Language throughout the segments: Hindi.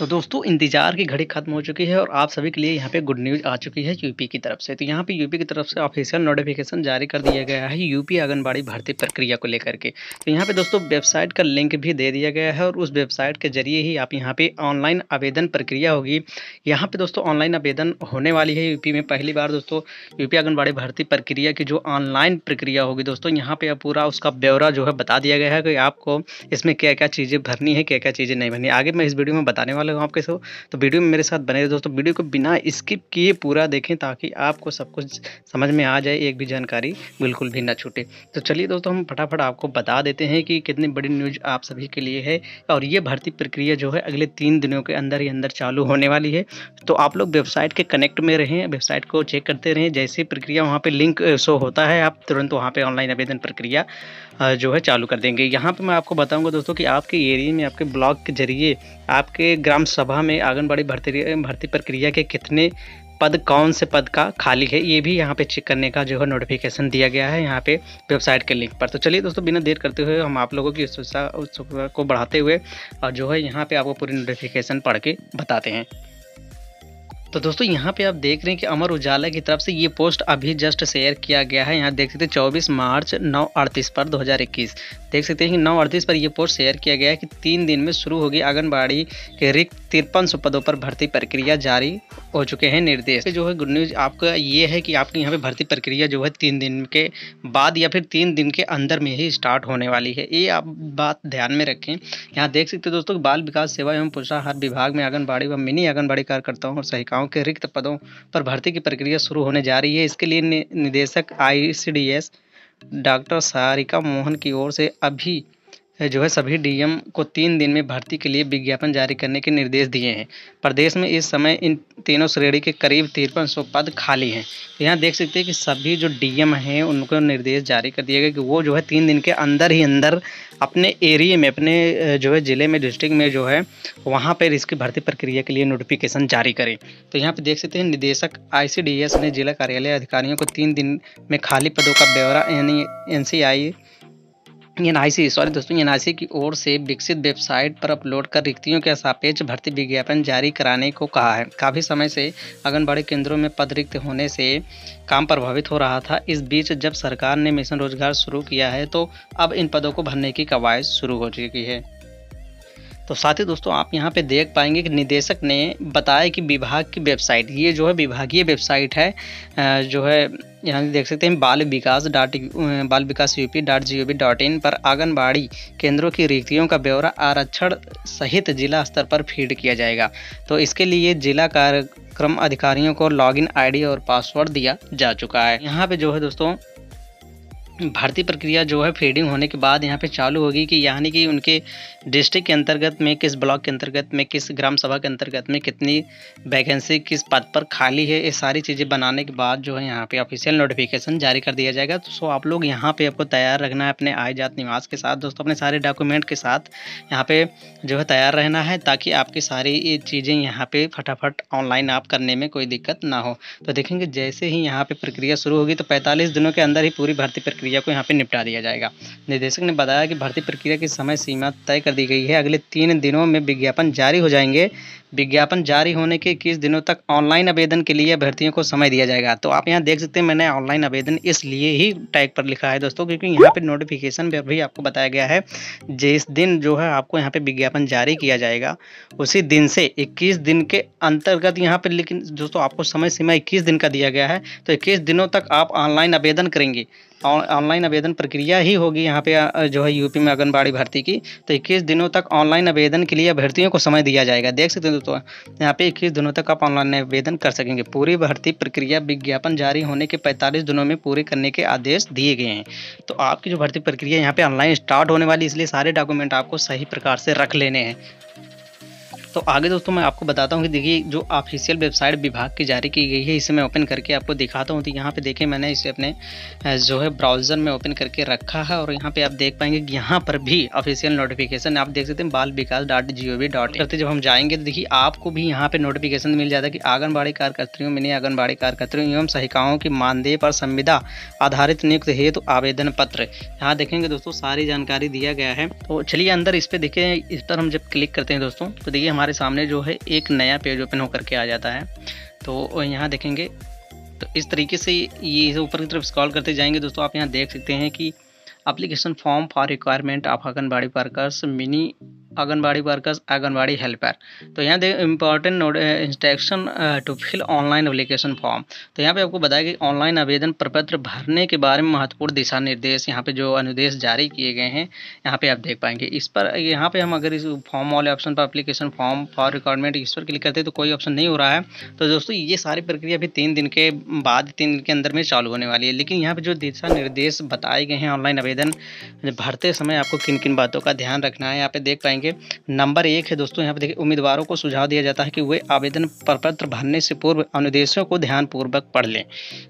तो दोस्तों, इंतज़ार की घड़ी खत्म हो चुकी है और आप सभी के लिए यहाँ पे गुड न्यूज़ आ चुकी है यूपी की तरफ़ से। तो यहाँ पे यूपी की तरफ़ से ऑफिशियल नोटिफिकेशन जारी कर दिया गया है यूपी आंगनबाड़ी भर्ती प्रक्रिया को लेकर के। तो यहाँ पे दोस्तों वेबसाइट का लिंक भी दे दिया गया है और उस वेबसाइट के ज़रिए ही आप यहाँ पे ऑनलाइन आवेदन प्रक्रिया होगी। यहाँ पे दोस्तों ऑनलाइन आवेदन होने वाली है यूपी में पहली बार दोस्तों। यूपी आंगनबाड़ी भर्ती प्रक्रिया की जो ऑनलाइन प्रक्रिया होगी दोस्तों, यहाँ पे पूरा उसका ब्यौरा जो है बता दिया गया है कि आपको इसमें क्या क्या चीज़ें भरनी है क्या क्या चीज़ें नहीं भरनी आगे मैं इस वीडियो में बताने वाला हूँ आपके सो तो वीडियो में मेरे साथ बने रहे दोस्तों। वीडियो को बिना स्किप किए पूरा देखें ताकि आपको सब कुछ समझ में आ जाए, एक भी जानकारी बिल्कुल भी ना छूटे। तो चलिए दोस्तों, हम फटाफट आपको बता देते हैं कि कितनी बड़ी न्यूज़ आप सभी के लिए है और ये भर्ती प्रक्रिया जो है अगले तीन दिनों के अंदर ही अंदर चालू होने वाली है। तो आप लोग वेबसाइट के कनेक्ट में रहें, वेबसाइट को चेक करते रहें। जैसे प्रक्रिया वहाँ पे लिंक शो होता है, आप तुरंत वहाँ पे ऑनलाइन आवेदन प्रक्रिया जो है चालू कर देंगे। यहाँ पर मैं आपको बताऊँगा दोस्तों कि आपके एरिए में, आपके ब्लॉक के ज़रिए आपके ग्राम सभा में आंगनबाड़ी भर्ती भर्ती प्रक्रिया के कितने पद, कौन से पद का खाली है, ये भी यहाँ पे चेक करने का जो है नोटिफिकेशन दिया गया है यहाँ पे वेबसाइट के लिंक पर। तो चलिए दोस्तों, बिना देर करते हुए हम आप लोगों की उत्सुकता को बढ़ाते हुए और जो है यहाँ पे आपको पूरी नोटिफिकेशन पढ़ के बताते हैं। तो दोस्तों, यहाँ पे आप देख रहे हैं कि अमर उजाला की तरफ़ से ये पोस्ट अभी जस्ट शेयर किया गया है। यहाँ देख सकते हैं, चौबीस मार्च नौ अड़तीस पर 2021 देख सकते हैं कि नौ अड़तीस पर यह पोस्ट शेयर किया गया है कि तीन दिन में शुरू होगी आंगनबाड़ी के रिक्त तिरपन सौ पदों पर भर्ती प्रक्रिया जारी हो चुके हैं निर्देश। जो है गुड न्यूज़ आपका ये है कि आपकी यहाँ पे भर्ती प्रक्रिया जो है तीन दिन के बाद या फिर तीन दिन के अंदर में ही स्टार्ट होने वाली है। ये आप बात ध्यान में रखें। यहाँ देख सकते हैं दोस्तों बाल विकास सेवा एवं पोषाहार विभाग में आंगनबाड़ी व मिनी आंगनबाड़ी कार्यकर्ताओं और सहिकाओं युवाओं के रिक्त पदों पर भर्ती की प्रक्रिया शुरू होने जा रही है। इसके लिए निदेशक आईसीडीएस डॉक्टर सारिका मोहन की ओर से अभी जो है सभी डीएम को तीन दिन में भर्ती के लिए विज्ञापन जारी करने के निर्देश दिए हैं। प्रदेश में इस समय इन तीनों श्रेणी के करीब तिरपन सौ पद खाली हैं। तो यहाँ देख सकते हैं कि सभी जो डीएम हैं, उनको निर्देश जारी कर दिया गया कि वो जो है तीन दिन के अंदर ही अंदर अपने एरिए में, अपने जो है ज़िले में, डिस्ट्रिक्ट में जो है, वहाँ पर इसकी भर्ती प्रक्रिया के लिए नोटिफिकेशन जारी करें। तो यहाँ पर देख सकते हैं, निदेशक आईसीडीएस ने जिला कार्यालय अधिकारियों को तीन दिन में खाली पदों का ब्यौरा, यानी एनसीआई एनआईसी, सॉरी दोस्तों, एनआईसी की ओर से विकसित वेबसाइट पर अपलोड कर रिक्तियों के सापेक्ष भर्ती विज्ञापन जारी कराने को कहा है। काफ़ी समय से आंगनबाड़ी केंद्रों में पद रिक्त होने से काम प्रभावित हो रहा था। इस बीच जब सरकार ने मिशन रोज़गार शुरू किया है तो अब इन पदों को भरने की कवायद शुरू हो चुकी है। तो साथ ही दोस्तों, आप यहाँ पे देख पाएँगे कि निदेशक ने बताया कि विभाग की वेबसाइट, ये जो है विभागीय वेबसाइट है जो है यहाँ देख सकते हैं, Bal Vikas dot Bal Vikas UP dot G dot in पर आंगनबाड़ी केंद्रों की रिक्तियों का ब्यौरा आरक्षण सहित जिला स्तर पर फ़ीड किया जाएगा। तो इसके लिए जिला कार्यक्रम अधिकारियों को लॉगिन आईडी और पासवर्ड दिया जा चुका है। यहाँ पे जो है दोस्तों भर्ती प्रक्रिया जो है फीडिंग होने के बाद यहाँ पे चालू होगी कि यानी कि उनके डिस्ट्रिक्ट के अंतर्गत में, किस ब्लॉक के अंतर्गत में, किस ग्राम सभा के अंतर्गत में कितनी वैकेंसी किस पद पर खाली है, ये सारी चीज़ें बनाने के बाद जो है यहाँ पे ऑफिशियल नोटिफिकेशन जारी कर दिया जाएगा। तो सो आप लोग यहाँ पे आपको तैयार रखना है अपने आय जात निवास के साथ। दोस्तों, अपने सारे डॉक्यूमेंट के साथ यहाँ पे जो है तैयार रहना है ताकि आपकी सारी ये चीज़ें यहाँ पे फटाफट ऑनलाइन आप करने में कोई दिक्कत ना हो। तो देखेंगे जैसे ही यहाँ पे प्रक्रिया शुरू होगी तो पैंतालीस दिनों के अंदर ही पूरी भर्ती प्रक्रिया प्रक्रिया को यहाँ पे निपटा दिया जाएगा। निदेशक ने बताया कि भर्ती प्रक्रिया की समय सीमा तय कर दी गई है। अगले तीन दिनों में विज्ञापन जारी हो जाएँगे। विज्ञापन जारी होने के इक्कीस दिनों तक ऑनलाइन आवेदन के लिए अभ्यर्थियों को समय दिया जाएगा। तो आप यहाँ देख सकते हैं, मैंने ऑनलाइन आवेदन इसलिए ही टैग पर लिखा है दोस्तों, क्योंकि यहाँ पे नोटिफिकेशन भी आपको बताया गया है, जिस दिन जो है आपको यहाँ पे विज्ञापन जारी किया जाएगा, उसी दिन से इक्कीस दिन के अंतर्गत यहाँ पे, लेकिन दोस्तों आपको समय सीमा इक्कीस दिन का दिया गया है। तो इक्कीस दिनों तक आप ऑनलाइन आवेदन करेंगे। ऑनलाइन आवेदन प्रक्रिया ही होगी यहाँ पे जो है यूपी में आंगनबाड़ी भर्ती की। तो इक्कीस दिनों तक ऑनलाइन आवेदन के लिए अभ्यर्थियों को समय दिया जाएगा। देख सकते हैं दोस्तों, यहाँ पे इक्कीस दिनों तक आप ऑनलाइन आवेदन कर सकेंगे। पूरी भर्ती प्रक्रिया विज्ञापन जारी होने के पैंतालीस दिनों में पूरे करने के आदेश दिए गए हैं। तो आपकी जो भर्ती प्रक्रिया यहाँ पे ऑनलाइन स्टार्ट होने वाली इसलिए सारे डॉक्यूमेंट आपको सही प्रकार से रख लेने हैं। तो आगे दोस्तों मैं आपको बताता हूँ कि देखिए, जो ऑफिशियल वेबसाइट विभाग की जारी की गई है, इसे मैं ओपन करके आपको दिखाता हूँ। तो यहाँ पे देखिए, मैंने इसे अपने जो है ब्राउज़र में ओपन करके रखा है और यहाँ पे आप देख पाएँगे कि यहाँ पर भी ऑफिशियल नोटिफिकेशन आप देख सकते हैं Bal Vikas dot G O V dot करते जब हम जाएँगे तो देखिए, आपको भी यहाँ पे नोटिफिकेशन मिल जाता है कि आंगनबाड़ी कार्यकर्तियों मिनी आंगनबाड़ी कार्यकर्तियों एवं सहिकाओं की मानदेय पर संविदा आधारित नियुक्त हेतु आवेदन पत्र। यहाँ देखेंगे दोस्तों, सारी जानकारी दिया गया है। तो चलिए अंदर इस पर देखिए, इस पर हम जब क्लिक करते हैं दोस्तों तो देखिए हमारे सामने जो है एक नया पेज ओपन होकर के आ जाता है। तो यहाँ देखेंगे। तो इस तरीके से ये ऊपर की तरफ़ स्क्रॉल करते जाएँगे। दोस्तों, आप यहाँ देख सकते हैं कि application form for requirement of anganwadi workers mini anganwadi workers anganwadi helper तो यहाँ देख important instruction to fill online application form तो यहाँ पे आपको बताया कि ऑनलाइन आवेदन प्रपत्र भरने के बारे में महत्वपूर्ण दिशा निर्देश यहाँ पे जो अनुदेश जारी किए गए हैं, यहाँ पे आप देख पाएँगे। इस पर, यहाँ पे हम अगर इस फॉर्म वाले ऑप्शन पर अप्लीकेशन फॉर्म फॉर रिक्वायरमेंट इस पर क्लिक करते हैं तो कोई ऑप्शन नहीं हो रहा है। तो दोस्तों, ये सारी प्रक्रिया भी तीन दिन के बाद, तीन दिन के अंदर में चालू होने वाली है। लेकिन यहाँ पर जो दिशा निर्देश बताए गए हैं ऑनलाइन आवेदन, भरते समय आपको किन किन बातों का ध्यान रखना है, यहाँ पे देख पाएँगे। नंबर एक है दोस्तों, यहाँ पे देखिए, उम्मीदवारों को सुझाव दिया जाता है कि वे आवेदन प्रपत्र भरने से पूर्व अनुदेशों को ध्यानपूर्वक पढ़ लें।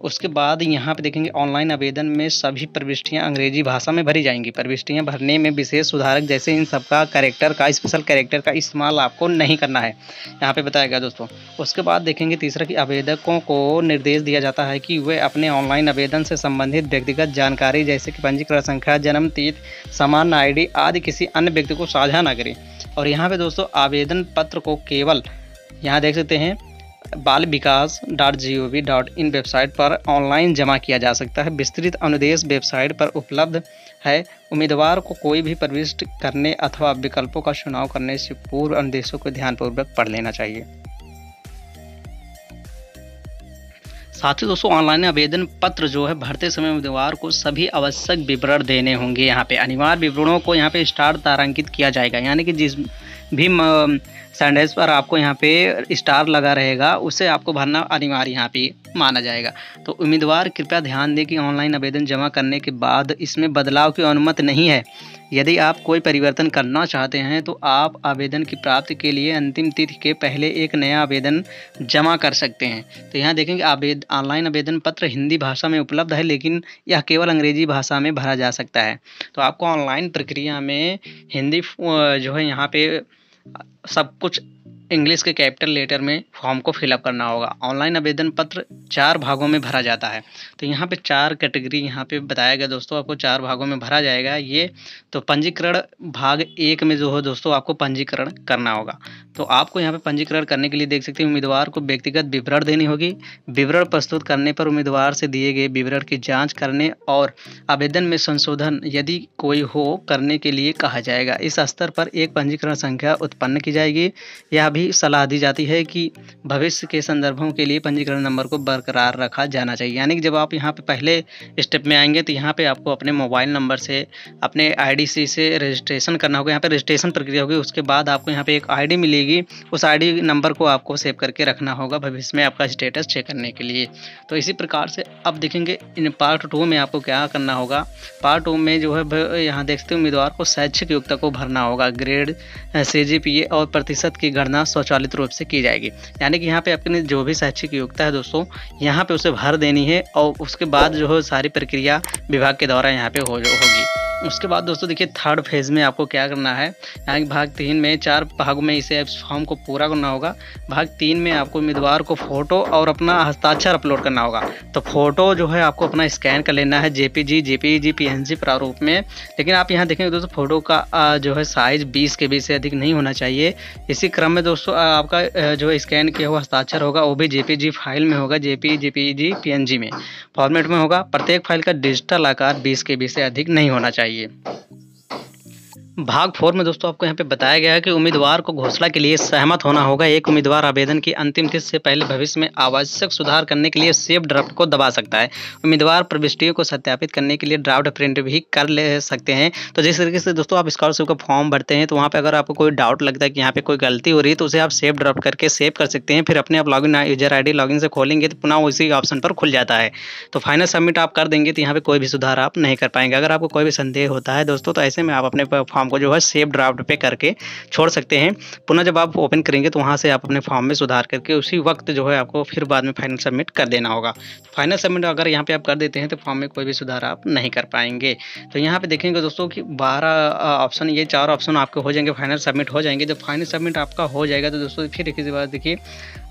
उसके बाद यहाँ पे देखेंगे, ऑनलाइन आवेदन में सभी प्रविष्टियाँ अंग्रेज़ी भाषा में भरी जाएँगी। प्रविष्टियाँ भरने में विशेष सुधारक जैसे इन सबका करेक्टर का, स्पेशल करेक्टर का इस्तेमाल आपको नहीं करना है। यहाँ पे बताया गया दोस्तों। उसके बाद देखेंगे, तीसरा कि आवेदकों को निर्देश दिया जाता है कि वे अपने ऑनलाइन आवेदन से संबंधित व्यक्तिगत जानकारी जैसे कि पंजीकरण संख्या, जन्म तिथि, सामान्य आईडी आदि किसी अन्य व्यक्ति को साझा न करें। और यहाँ पे दोस्तों, आवेदन पत्र को केवल यहाँ देख सकते हैं Bal Vikas dot G O V dot in website पर ऑनलाइन जमा किया जा सकता है। विस्तृत अनुदेश वेबसाइट पर उपलब्ध है। उम्मीदवार को कोई भी प्रविष्ट करने अथवा विकल्पों का चुनाव करने से पूर्व अनुदेशों को ध्यानपूर्वक पढ़ लेना चाहिए। साथ ही दोस्तों ऑनलाइन आवेदन पत्र जो है भरते समय उम्मीदवार को सभी आवश्यक विवरण देने होंगे यहाँ पे। अनिवार्य विवरणों को यहाँ पे स्टार तारांकित किया जाएगा। यानी कि जिस भी सैंडल्स पर आपको यहाँ पे स्टार लगा रहेगा, उसे आपको भरना अनिवार्य यहाँ पे माना जाएगा। तो उम्मीदवार, कृपया ध्यान दें कि ऑनलाइन आवेदन जमा करने के बाद इसमें बदलाव की अनुमति नहीं है। यदि आप कोई परिवर्तन करना चाहते हैं तो आप आवेदन की प्राप्ति के लिए अंतिम तिथि के पहले एक नया आवेदन जमा कर सकते हैं। तो यहाँ देखेंगे आवेद ऑनलाइन आवेदन पत्र हिंदी भाषा में उपलब्ध है, लेकिन यह केवल अंग्रेज़ी भाषा में भरा जा सकता है। तो आपको ऑनलाइन प्रक्रिया में हिंदी जो है यहाँ पे सब कुछ इंग्लिश के कैपिटल लेटर में फॉर्म को फिलअप करना होगा। ऑनलाइन आवेदन पत्र चार भागों में भरा जाता है। तो यहाँ पे चार कैटेगरी यहाँ पे बताया गया दोस्तों, आपको चार भागों में भरा जाएगा। ये तो पंजीकरण भाग एक में जो हो दोस्तों, आपको पंजीकरण करना होगा। तो आपको यहाँ पे पंजीकरण करने के लिए देख सकते हैं, उम्मीदवार को व्यक्तिगत विवरण देनी होगी। विवरण प्रस्तुत करने पर उम्मीदवार से दिए गए विवरण की जाँच करने और आवेदन में संशोधन यदि कोई हो, करने के लिए कहा जाएगा। इस स्तर पर एक पंजीकरण संख्या उत्पन्न की जाएगी। यह भी सलाह दी जाती है कि भविष्य के संदर्भों के लिए पंजीकरण नंबर को बरकरार रखा जाना चाहिए। यानी कि जब आप यहाँ पे पहले स्टेप में आएँगे तो यहाँ पे आपको अपने मोबाइल नंबर से, अपने आईडीसी से रजिस्ट्रेशन करना होगा। यहाँ पे रजिस्ट्रेशन प्रक्रिया होगी, उसके बाद आपको यहाँ पे एक आईडी मिलेगी। उस आईडी नंबर को आपको सेव करके रखना होगा भविष्य में आपका स्टेटस चेक करने के लिए। तो इसी प्रकार से अब देखेंगे इन पार्ट टू में आपको क्या करना होगा। पार्ट टू में जो है यहाँ देखते उम्मीदवार को शैक्षिक योग्यता को भरना होगा। ग्रेड सीजीपीए और प्रतिशत की गणना स्वचालित रूप से की जाएगी। यानी कि यहाँ पे अपनी जो भी शैक्षिक योग्यता है दोस्तों, यहाँ पे उसे भर देनी है और उसके बाद जो है सारी प्रक्रिया विभाग के द्वारा यहाँ पे हो होगी। उसके बाद दोस्तों देखिए थर्ड फ़ेज़ में आपको क्या करना है? यहाँ भाग तीन में चार भागों में इसे फॉर्म को पूरा करना होगा। भाग तीन में आपको उम्मीदवार को फ़ोटो और अपना हस्ताक्षर अपलोड करना होगा। तो फ़ोटो जो है आपको अपना स्कैन कर लेना है जेपीजी जेपीजी पीएनजी प्रारूप में। लेकिन आप यहाँ देखेंगे दोस्तों फ़ोटो का जो है साइज़ बीस के से अधिक नहीं होना चाहिए। इसी क्रम में दोस्तों आपका जो स्कैन किया हुआ हस्ताक्षर होगा वो भी जेपीजी फ़ाइल में होगा जेपी जेपीजी पीएनजी में। फॉर्मेट में होगा। प्रत्येक फ़ाइल का डिजिटल आकार बीस के से अधिक नहीं होना चाहिए। चाहिए भाग फोर में दोस्तों आपको यहाँ पे बताया गया है कि उम्मीदवार को घोषणा के लिए सहमत होना होगा। एक उम्मीदवार आवेदन की अंतिम तिथि से पहले भविष्य में आवश्यक सुधार करने के लिए सेव ड्राफ्ट को दबा सकता है। उम्मीदवार प्रविष्टियों को सत्यापित करने के लिए ड्राफ्ट प्रिंट भी कर ले सकते हैं। तो जिस तरीके से दोस्तों आप स्कॉलरशिप का फॉर्म भरते हैं तो वहाँ पर अगर आपको कोई डाउट लगता है कि यहाँ पर कोई गलती हो रही है तो उसे आप सेव ड्राफ्ट करके सेव कर सकते हैं। फिर अपने आप लॉगिन यूज़र आई डी से खोलेंगे तो पुनः उसी ऑप्शन पर खुल जाता है। तो फाइनल सबमिट आप कर देंगे तो यहाँ पर कोई भी सुधार आप नहीं कर पाएँगे। अगर आपको कोई भी संदेह होता है दोस्तों तो ऐसे में आप अपने फॉर्म को जो है सेव ड्राफ्ट पे करके छोड़ सकते हैं। पुनः जब आप ओपन करेंगे तो वहाँ से आप अपने फॉर्म में सुधार करके उसी वक्त जो है आपको फिर बाद में फाइनल सबमिट कर देना होगा। फाइनल सबमिट अगर यहाँ पे आप कर देते हैं तो फॉर्म में कोई भी सुधार आप नहीं कर पाएँगे। तो यहाँ पे देखेंगे दोस्तों कि बारह ऑप्शन, ये चार ऑप्शन आपके हो जाएँगे, फाइनल सबमिट हो जाएँगे। जब फाइनल सबमिट आपका हो जाएगा तो दोस्तों फिर एक बात देखिए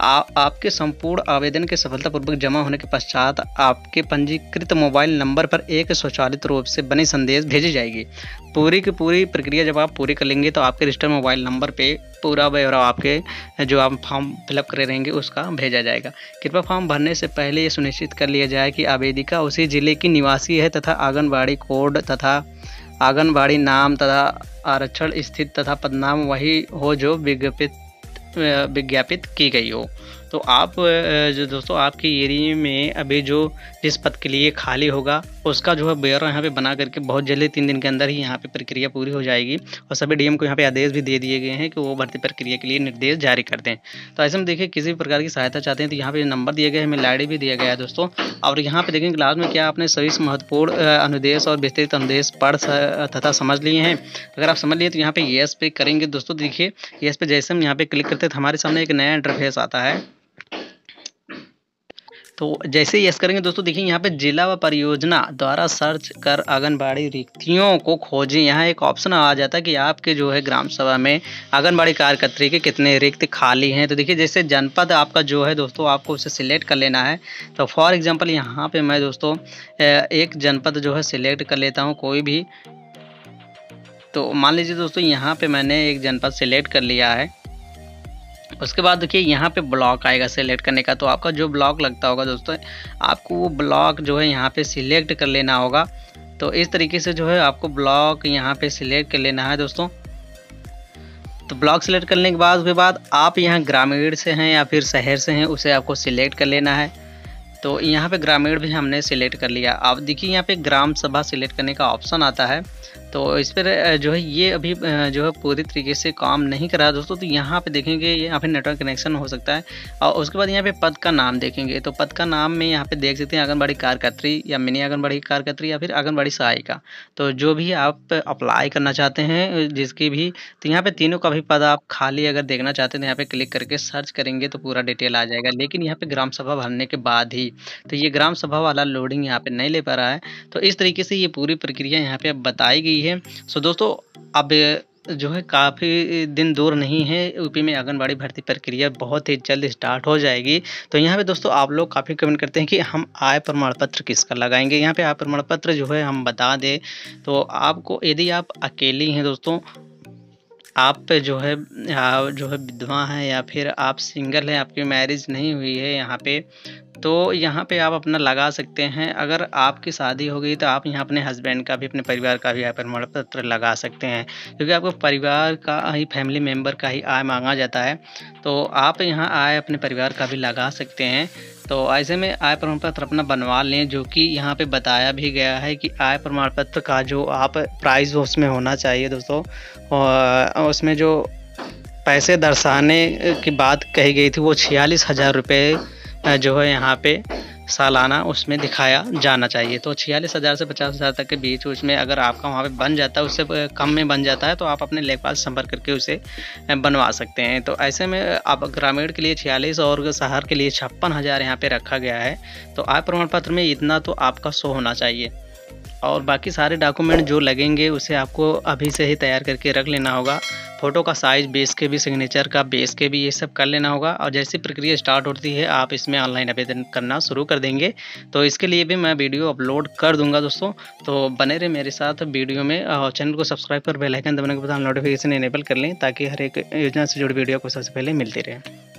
आपके संपूर्ण आवेदन के सफलतापूर्वक जमा होने के पश्चात आपके पंजीकृत मोबाइल नंबर पर एक स्वचालित रूप से बनी संदेश भेजी जाएगी। पूरी की पूरी प्रक्रिया जब आप पूरी कर लेंगे तो आपके रजिस्टर मोबाइल नंबर पे पूरा ब्यौरा आपके जो आप फॉर्म फिलअप करे रहेंगे, उसका भेजा जाएगा। कृपया फॉर्म भरने से पहले ये सुनिश्चित कर लिया जाए कि आवेदिका उसी ज़िले की निवासी है तथा आंगनबाड़ी कोड तथा आंगनबाड़ी नाम तथा आरक्षण स्थित तथा पदनाम वही हो जो विज्ञापित विज्ञापित की गई हो। तो आप जो दोस्तों आपके एरिए में अभी जो जिस पद के लिए खाली होगा, उसका जो है ब्यौरा यहाँ पे बना करके बहुत जल्दी तीन दिन के अंदर ही यहाँ पे प्रक्रिया पूरी हो जाएगी और सभी डीएम को यहाँ पे आदेश भी दे दिए गए हैं कि वो भर्ती प्रक्रिया के लिए निर्देश जारी कर दें। तो ऐसे में देखिए, किसी भी प्रकार की सहायता चाहते हैं तो यहाँ पे नंबर दिए गए हमें लाइडी भी दिया गया है दोस्तों। और यहाँ पे देखेंगे क्लास में क्या आपने सभी महत्वपूर्ण अनुदेश और विस्तृत अनुदेश पढ़ तथा समझ लिए हैं? अगर आप समझ लिए तो यहाँ पे येस पे करेंगे दोस्तों। देखिए येस पे जैसे हम यहाँ पे क्लिक करते हैं तो हमारे सामने एक नया इंटरफेस आता है। तो जैसे ही यस करेंगे दोस्तों, देखिए यहाँ पे जिला व परियोजना द्वारा सर्च कर आंगनबाड़ी रिक्तियों को खोजें। यहाँ एक ऑप्शन आ जाता है कि आपके जो है ग्राम सभा में आंगनबाड़ी कार्यकर्त्री के कितने रिक्त खाली हैं। तो देखिए, जैसे जनपद आपका जो है दोस्तों, आपको उसे सिलेक्ट कर लेना है। तो फॉर एग्ज़ाम्पल यहाँ पर मैं दोस्तों एक जनपद जो है सिलेक्ट कर लेता हूँ, कोई भी। तो मान लीजिए दोस्तों, यहाँ पे मैंने एक जनपद सिलेक्ट कर लिया है। उसके बाद देखिए, यहाँ पे ब्लॉक आएगा सेलेक्ट करने का तो आपका जो ब्लॉक लगता होगा दोस्तों, आपको वो ब्लॉक जो है यहाँ पे सिलेक्ट कर लेना होगा। तो इस तरीके से जो है आपको ब्लॉक यहाँ पे सिलेक्ट कर लेना है दोस्तों। तो ब्लॉक सिलेक्ट करने के बाद, उसके बाद आप यहाँ ग्रामीण से हैं या फिर शहर से हैं, उसे आपको सिलेक्ट कर लेना है। तो यहाँ पे ग्रामीण भी हमने सिलेक्ट कर लिया। आप देखिए, यहाँ पे ग्राम सभा सिलेक्ट करने का ऑप्शन आता है। तो इस पर जो है ये अभी जो है पूरी तरीके से काम नहीं कर रहा दोस्तों तो यहाँ पे देखेंगे यहाँ पे नेटवर्क कनेक्शन हो सकता है। और उसके बाद यहाँ पे पद का नाम देखेंगे तो पद का नाम में यहाँ पे देख सकते हैं आंगनबाड़ी कार्यकर्त्री या मिनी आंगनबाड़ी कार्यकर्त्री या फिर आंगनबाड़ी सहायिका। तो जो भी आप अप्लाई करना चाहते हैं जिसकी भी तो यहाँ पे तीनों का भी पद आप खाली अगर देखना चाहते हैं तो यहाँ पे क्लिक करके सर्च करेंगे तो पूरा डिटेल आ जाएगा। लेकिन यहाँ पे ग्राम सभा भरने के बाद ही तो ये ग्राम सभा वाला लोडिंग यहाँ पे नहीं ले पा रहा है। तो इस तरीके से ये पूरी प्रक्रिया यहाँ पे बताई गई है। सो दोस्तों, अब जो है काफ़ी दिन दूर नहीं है। यूपी में आंगनबाड़ी भर्ती प्रक्रिया बहुत ही जल्द स्टार्ट हो जाएगी। तो यहाँ पे दोस्तों, आप लोग काफ़ी कमेंट करते हैं कि हम आय प्रमाण पत्र किसका लगाएँगे? यहाँ पे आय प्रमाण पत्र जो है हम बता दें। तो आपको, यदि आप अकेली हैं दोस्तों, आप पे जो है जो है विधवा हैं या फिर आप सिंगल हैं, आपकी मैरिज नहीं हुई है यहाँ पे तो यहाँ पे आप अपना लगा सकते हैं। अगर आपकी शादी हो गई तो आप यहाँ अपने हस्बैंड का भी, अपने परिवार का भी आय प्रमाण पत्र लगा सकते हैं। क्योंकि आपको परिवार का ही फैमिली मेंबर का ही आय मांगा जाता है। तो आप यहाँ आय अपने परिवार का भी लगा सकते हैं। तो ऐसे में आय प्रमाण पत्र अपना बनवा लें, जो कि यहाँ पे बताया भी गया है कि आय प्रमाण पत्र का जो आप प्राइस उसमें होना चाहिए दोस्तों। और उसमें जो पैसे दर्शाने की बात कही गई थी, वो छियालीस हज़ार रुपये जो है यहाँ पे सालाना उसमें दिखाया जाना चाहिए। तो छियालीस हज़ार से पचास हज़ार तक के बीच उसमें अगर आपका वहाँ पे बन जाता है, उससे कम में बन जाता है तो आप अपने लेखपाल संपर्क करके उसे बनवा सकते हैं। तो ऐसे में आप ग्रामीण के लिए छियालीस और शहर के लिए छप्पन हज़ार यहाँ पर रखा गया है। तो आय प्रमाण पत्र में इतना तो आपका शो होना चाहिए। और बाकी सारे डॉक्यूमेंट जो लगेंगे, उसे आपको अभी से ही तैयार करके रख लेना होगा। फ़ोटो का साइज़ बेस के भी सिग्नेचर का बेस के भी, ये सब कर लेना होगा। और जैसी प्रक्रिया स्टार्ट होती है, आप इसमें ऑनलाइन आवेदन करना शुरू कर देंगे। तो इसके लिए भी मैं वीडियो अपलोड कर दूँगा दोस्तों। तो बने रहे मेरे साथ वीडियो में और चैनल को सब्सक्राइब कर बेलाइकन दबाने के बाद नोटिफिकेशन इनेबल कर लें, ताकि हर एक योजना से जुड़ी वीडियो को सबसे पहले मिलती रहे।